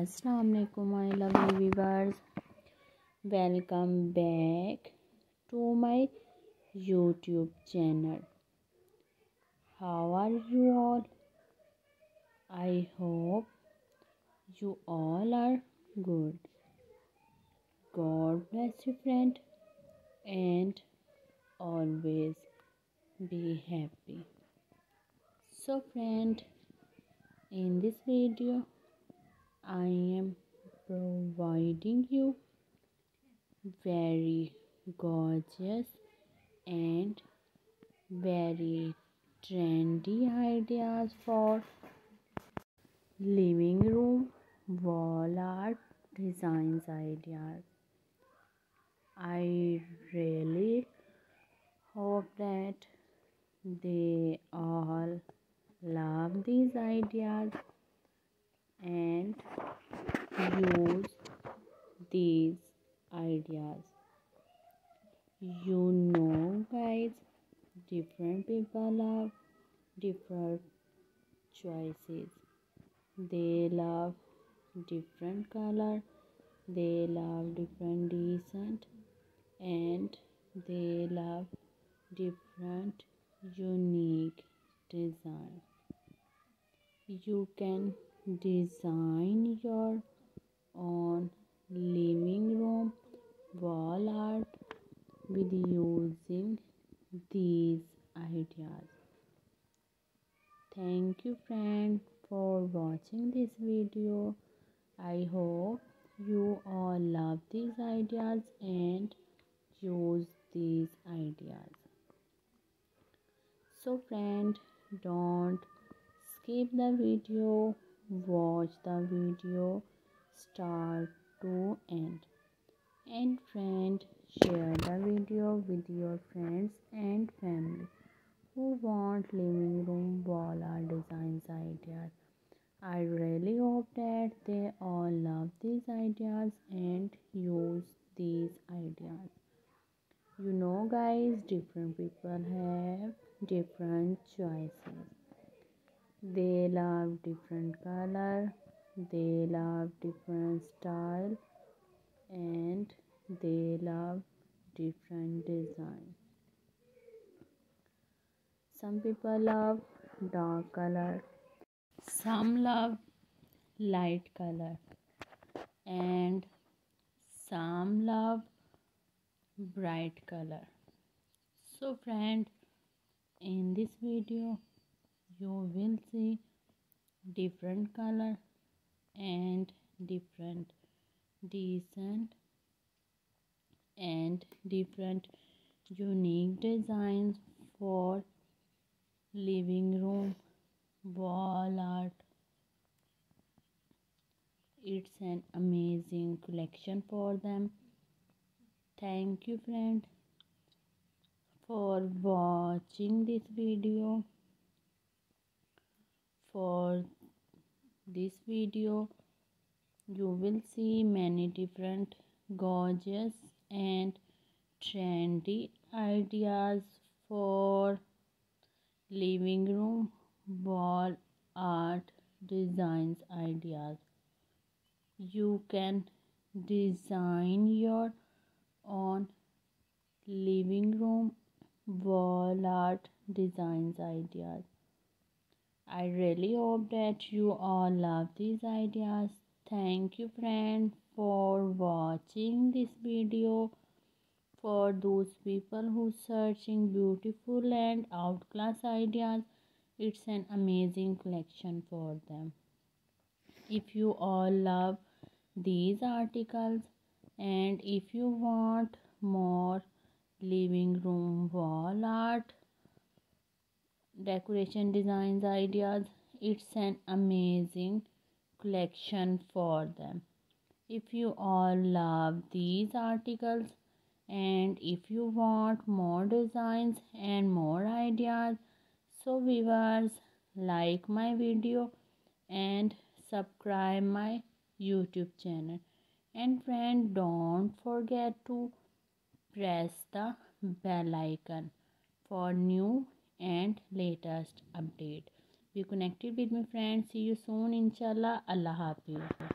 assalamu alaikum my lovely viewers. Welcome back to my youtube channel. How are you all? I hope you all are good. God bless you friend and always be happy. So friend in this video I am providing you very gorgeous and very trendy ideas for living room wall art designs ideas. I really hope that they all love these ideas and use these ideas. You know guys different people have different choices. They love different color they love different decent and they love different unique design. You can design your own living room wall art with using these ideas. Thank you friend for watching this video. I hope you all love these ideas and use these ideas. So friend don't skip the video watch the video start to end. And friend share the video with your friends and family who want living room wall art designs ideas i really hope that they all love these ideas and use these ideas. You know guys different people have different choices they love different color they love different style and they love different design. Some people love dark color some love light color and some love bright color. So friend in this video you will see different color and different decent and different unique designs for living room wall art. It's an amazing collection for them. Thank you friend for watching this video for this video. You will see many different gorgeous and trendy ideas for living room wall art designs ideas. You can design your own living room wall art designs ideas I really hope that you all love these ideas. Thank you friend for watching this video. For those people who searching beautiful and outclass ideas, it's an amazing collection for them. If you all love these articles and if you want more living room wall art decoration designs ideas. It's an amazing collection for them. If you all love these articles and if you want more designs and more ideas so viewers like my video and subscribe my youtube channel. And friend don't forget to press the bell icon for new and latest update. Be connected with my friends. See you soon inshallah. Allah hafiz